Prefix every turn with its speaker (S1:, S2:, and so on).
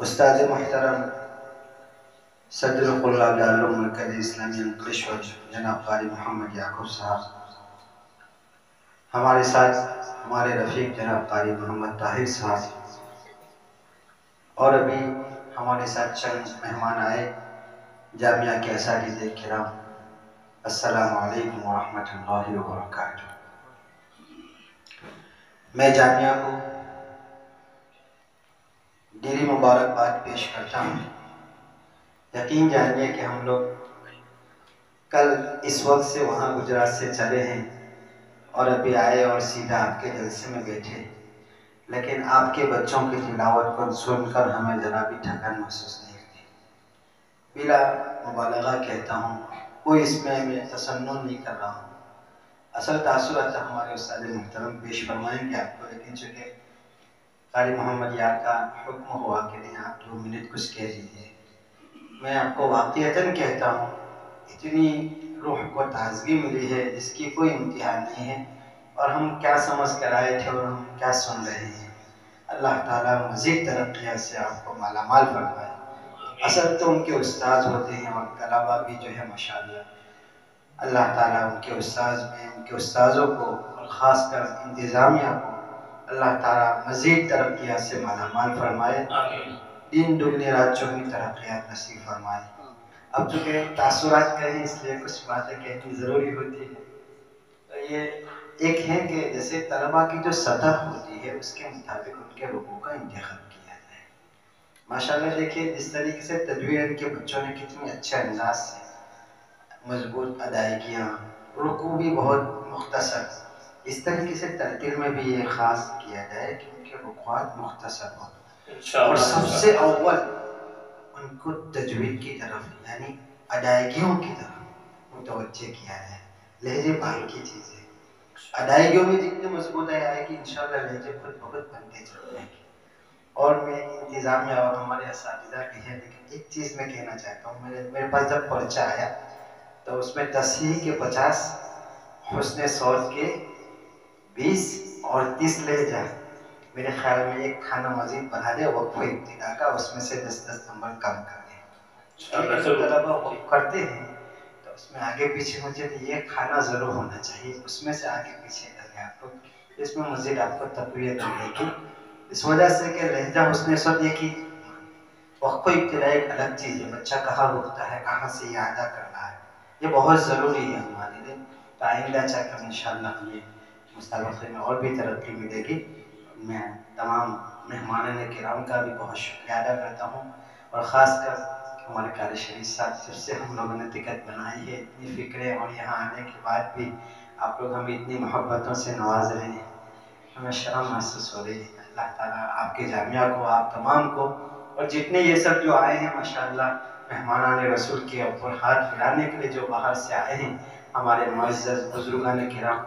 S1: उस्ताद महतरम सदरकद इस्लामी अंकलेश्वर जनाब कारी मोहम्मद याकूब साहब हमारे साथ हमारे रफ़ीक जनाब कारी मोहम्मद ताहिर साहब और अभी हमारे साथ चंद मेहमान आए जामिया के असातिज़ किराम वालेकुम वरहमतुल्लाहि वबरकातुहू मैं जामिया को दिली मुबारकबाद पेश करता हूँ। यकीन जानिए कि हम लोग कल इस वक्त से वहाँ गुजरात से चले हैं और अभी आए और सीधा आपके जलसे में बैठे लेकिन आपके बच्चों की तिलावत को सुनकर हमें ज़रा भी थकान महसूस नहीं होती। बिला मुबालगा कहता हूँ कोई इसमें मैं तसन्न नहीं कर रहा हूँ। असल तासुरत हमारे उस्ताद मुहतरम पेश फरमाएँगे आपको लेकिन चूँकि कारी मोहम्मद यार का हुक्म हुआ कि नहीं, आप दो मिनट कुछ कह दीजिए। मैं आपको वाक़ता कहता हूँ, इतनी रूह को ताजगी मिली है जिसकी कोई इम्तिहान नहीं है, और हम क्या समझ कर आए थे और हम क्या सुन रहे हैं। अल्लाह ताला मज़ीद तरक्या से आपको माला माल फरमाए। असल तो उनके उस्ताद होते हैं और तलबा भी जो है माशाल्लाह। अल्लाह ताला उनके उस्ताद में, उनके उस्तादों को और ख़ास कर इंतज़ामिया को अल्लाह ताला मज़ीद तरक्या से माला माल फरमाए दिन दुगनी रात चौगनी तरक्यात नसीब फरमाए। अब चूँकि तासुरात कहें इसलिए कुछ बातें कहनी ज़रूरी होती है। तो ये एक है कि जैसे तलबा की जो सतह होती है उसके मुताबिक उनके रुकू का इंतखब किया जाए। माशाल्लाह देखिए जिस तरीके से तदवीर के बच्चों ने कितनी अच्छे अंदाज से मज़बूत अदायगियाँ रुकू भी बहुत मुख्तसर इस तरीके से तरतीब में भी ये ख़ास किया जाए कि उनके रुकुआत मुख्तसर हो। और सबसे अव्वल उनको तजवीद की तरफ़ यानी अदायगियों की तरफ़ मुतवजह किया जाए लहजे पाई की चीज़ें। अदायगियों में जितनी मज़बूत आएगी इंशाल्लाह लहजे खुद बहुत बनते चल जाएँगे और मैं इंतज़ामिया और हमारे इस की है लेकिन एक चीज़ मैं कहना चाहता हूँ मेरे मेरे पास जब पर्चा आया तो उसमें तस्ही के पचास हुसन सौत के बीस और तीस लहजा मेरे ख्याल में एक खाना मजीद बना दे वक्फ इब्तदा का उसमें से दस दस नंबर कम कर दे। तलबा करते हैं तो उसमें आगे पीछे मुझे तो ये खाना ज़रूर होना चाहिए उसमें से आगे पीछे करें आप लोग इसमें मजीद आपको तकवीत मिलेगी इस वजह से कि लहजा उसने सब ये कि वक्फ इब्तदा एक अलग चीज़ है बच्चा कहाँ रुकता है कहाँ से ये अदा कर रहा है। ये बहुत ज़रूरी है हमारे लिए तो आइंदा चाहकर इन ये मुस्तबे में और भी तरक्की मिलेगी मैं तमाम मेहमान ने कराम का भी बहुत शुक्रिया अदा करता हूँ और ख़ास कर हमारे कार शरीफ साहब जब से हम लोगों ने टिकट बनाई है, इतनी फ़िक्रें और यहाँ आने के बाद भी आप लोग हमें इतनी मोहब्बतों से नवाज़ रहे हैं। हमें शर्म महसूस हो रही है। अल्लाह ताला आपके जामिया को, आप तमाम को और जितने ये सब जो आए हैं, माशाल्लाह मेहमान रसूल के ऊपर हाथ फिराने के लिए जो बाहर से आए हैं, हमारे मुआज़ बुजुर्गान कराम